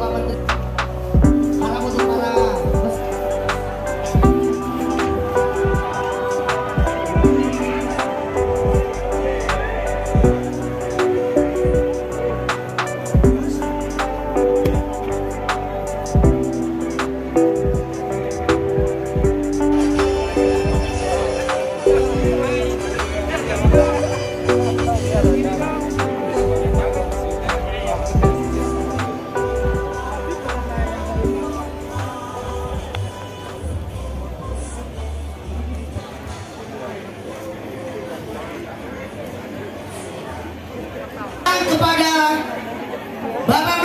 Bapak kepada Bapak